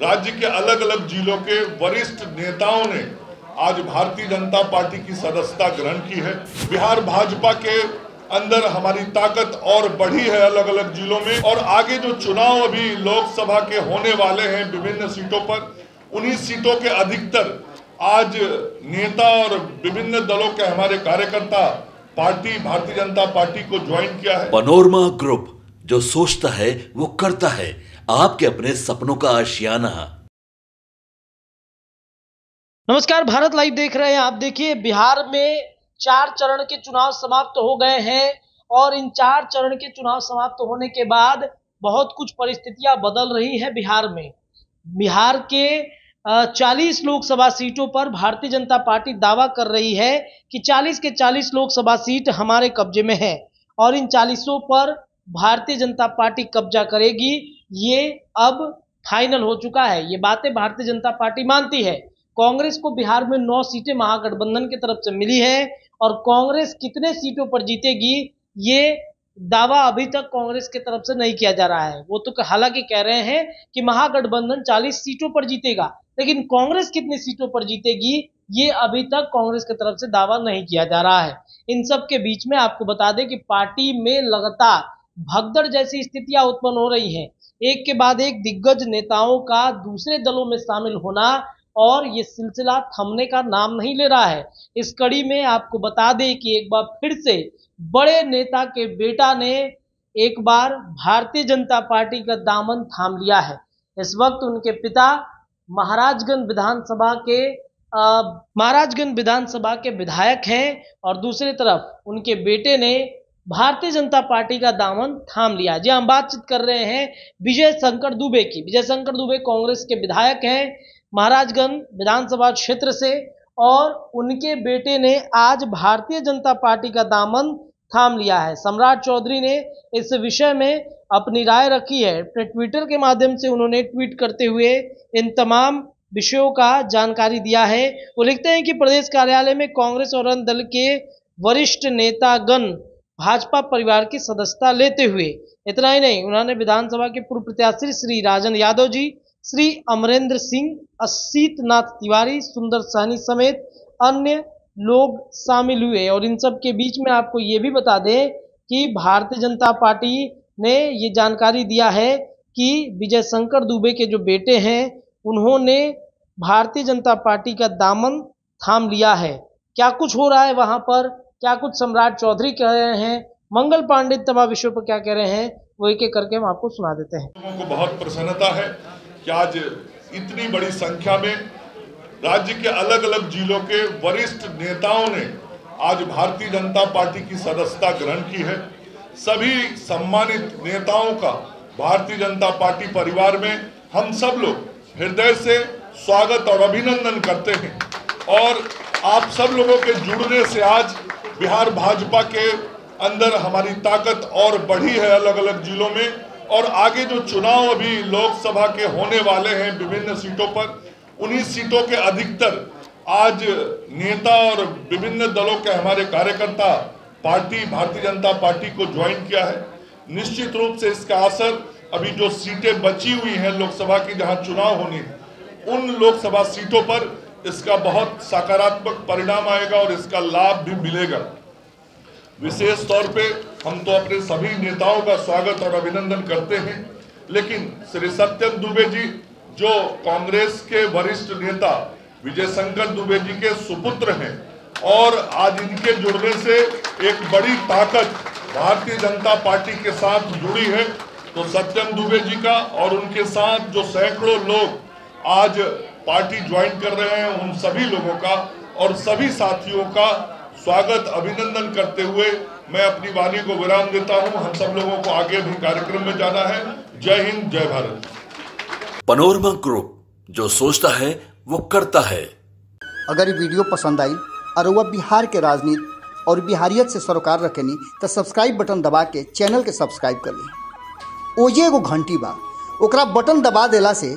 राज्य के अलग अलग जिलों के वरिष्ठ नेताओं ने आज भारतीय जनता पार्टी की सदस्यता ग्रहण की है। बिहार भाजपा के अंदर हमारी ताकत और बढ़ी है अलग अलग जिलों में और आगे जो चुनाव अभी लोकसभा के होने वाले हैं विभिन्न सीटों पर, उन्हीं सीटों के अधिकतर आज नेता और विभिन्न दलों के हमारे कार्यकर्ता पार्टी, भारतीय जनता पार्टी को ज्वाइन किया है। पनोरमा ग्रुप जो सोचता है, वो करता है। आपके अपने सपनों का आशियाना नमस्कार, भारत लाइव देख रहे हैं आप। देखिए, बिहार में चार चरण के चुनाव समाप्त हो गए हैं और इन चार चरण के चुनाव समाप्त होने के बाद बहुत कुछ परिस्थितियाँ बदल रही हैं बिहार में। बिहार के 40 लोकसभा सीटों पर भारतीय जनता पार्टी दावा कर रही है कि 40 के 40 लोकसभा सीट हमारे कब्जे में है और इन चालीसों पर भारतीय जनता पार्टी कब्जा करेगी। ये अब फाइनल हो चुका है। ये बातें भारतीय जनता पार्टी मानती है। कांग्रेस को बिहार में नौ सीटें महागठबंधन की तरफ़ से मिली है और कांग्रेस कितने सीटों पर जीतेगी, ये दावा अभी तक कांग्रेस की तरफ़ से नहीं किया जा रहा है। वो तो हालाँकि कह रहे हैं कि महागठबंधन 40 सीटों पर जीतेगा, लेकिन कांग्रेस कितनी सीटों पर जीतेगी, ये अभी तक कांग्रेस की तरफ़ से दावा नहीं किया जा रहा है। इन सब के बीच में आपको बता दें कि पार्टी में लगातार भगदड़ जैसी स्थितियाँ उत्पन्न हो रही हैं। एक के बाद एक दिग्गज नेताओं का दूसरे दलों में शामिल होना और ये सिलसिला थमने का नाम नहीं ले रहा है। इस कड़ी में आपको बता दें कि एक बार फिर से बड़े नेता के बेटा ने एक बार भारतीय जनता पार्टी का दामन थाम लिया है। इस वक्त उनके पिता महाराजगंज विधानसभा के महाराजगंज विधानसभा के विधायक हैं और दूसरी तरफ़ उनके बेटे ने भारतीय जनता पार्टी का दामन थाम लिया। जी, हम बातचीत कर रहे हैं विजय शंकर दुबे की। विजय शंकर दुबे कांग्रेस के विधायक हैं, महाराजगंज विधानसभा क्षेत्र से, और उनके बेटे ने आज भारतीय जनता पार्टी का दामन थाम लिया है। सम्राट चौधरी ने इस विषय में अपनी राय रखी है। अपने ट्विटर के माध्यम से उन्होंने ट्वीट करते हुए इन तमाम विषयों का जानकारी दिया है। वो लिखते हैं कि प्रदेश कार्यालय में कांग्रेस और अन्य दल के वरिष्ठ नेतागण भाजपा परिवार की सदस्यता लेते हुए। इतना ही नहीं, उन्होंने विधानसभा के पूर्व प्रत्याशी श्री राजन यादव जी, श्री अमरेंद्र सिंह असीत नाथ तिवारी, सुंदर सहनी समेत अन्य लोग शामिल हुए। और इन सब के बीच में आपको ये भी बता दें कि भारतीय जनता पार्टी ने ये जानकारी दिया है कि विजय शंकर दुबे के जो बेटे हैं, उन्होंने भारतीय जनता पार्टी का दामन थाम लिया है। क्या कुछ हो रहा है वहाँ पर? क्या कुछ सम्राट चौधरी कह रहे हैं? मंगल पांडे तमाम विषयों पर क्या कह रहे हैं? वो एक एक करके हम आपको सुना देते हैं। लोगों को बहुत प्रसन्नता है कि आज इतनी बड़ी संख्या में राज्य के अलग अलग जिलों के वरिष्ठ नेताओं ने आज भारतीय जनता पार्टी की सदस्यता ग्रहण की है। सभी सम्मानित नेताओं का भारतीय जनता पार्टी परिवार में हम सब लोग हृदय से स्वागत और अभिनंदन करते हैं। और आप सब लोगों के जुड़ने से आज बिहार भाजपा के अंदर हमारी ताकत और बढ़ी है अलग अलग जिलों में, और आगे जो चुनाव अभी लोकसभा के होने वाले हैं विभिन्न सीटों पर, उन्हीं सीटों के अधिकतर आज नेता और विभिन्न दलों के हमारे कार्यकर्ता पार्टी, भारतीय जनता पार्टी को ज्वाइन किया है। निश्चित रूप से इसका असर अभी जो सीटें बची हुई हैं लोकसभा की, जहाँ चुनाव होने उन लोकसभा सीटों पर इसका बहुत सकारात्मक परिणाम आएगा और इसका लाभ भी मिलेगा। विशेष तौर पे हम तो अपने सभी नेताओं का स्वागत और अभिनंदन करते हैं, लेकिन श्री सत्यम दुबे जी, जो कांग्रेस के वरिष्ठ नेता विजय शंकर दुबे जी के सुपुत्र हैं और आज इनके जुड़ने से एक बड़ी ताकत भारतीय जनता पार्टी के साथ जुड़ी है तो सत्यम दुबे जी का और उनके साथ जो सैकड़ों लोग आज पार्टी ज्वाइन कर रहे हैं उन सभी लोगों का और सभी साथियों का स्वागत अभिनंदन करते हुए मैं अपनी वाणी को विराम देता हूँ। हम सब लोगों को आगे भी कार्यक्रम में जाना है। जय हिंद जय भारत। पनोरमा ग्रुप जो सोचता है वो करता है। अगर ये वीडियो पसंद आई और वह बिहार के राजनीति और बिहारियत से सरोकार रखेनी तो सब्सक्राइब बटन दबा के चैनल के सब्सक्राइब कर ली। ओजे एगो घंटी बा। ओकरा बटन दबा देला से